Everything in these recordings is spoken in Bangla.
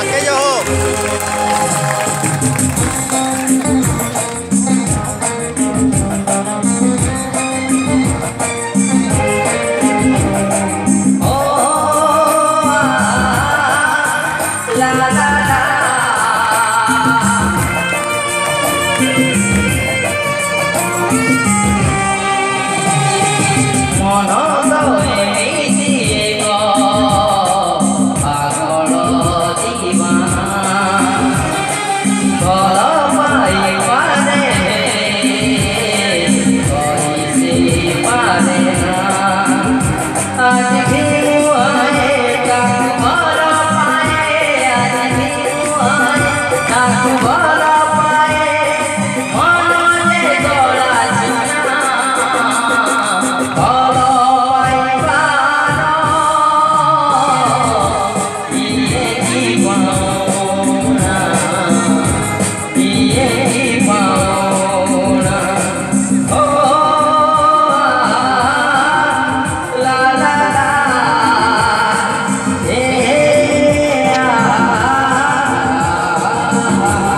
aquellos মালা মায়ে ah, ah, ah.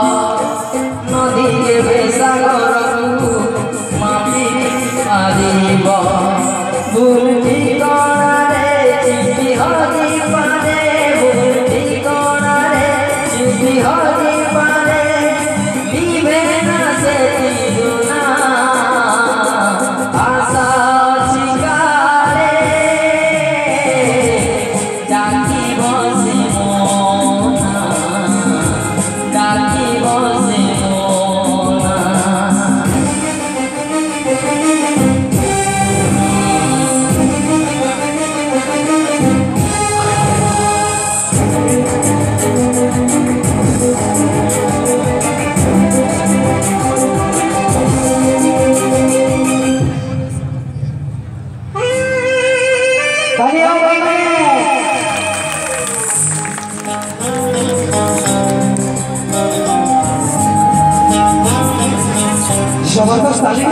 সমস্ত স্বাধীন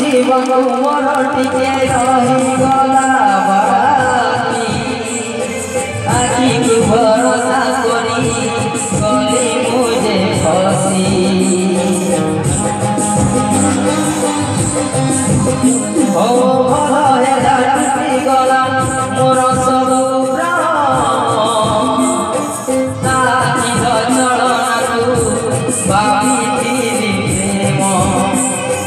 জীবন মরটিকে রহে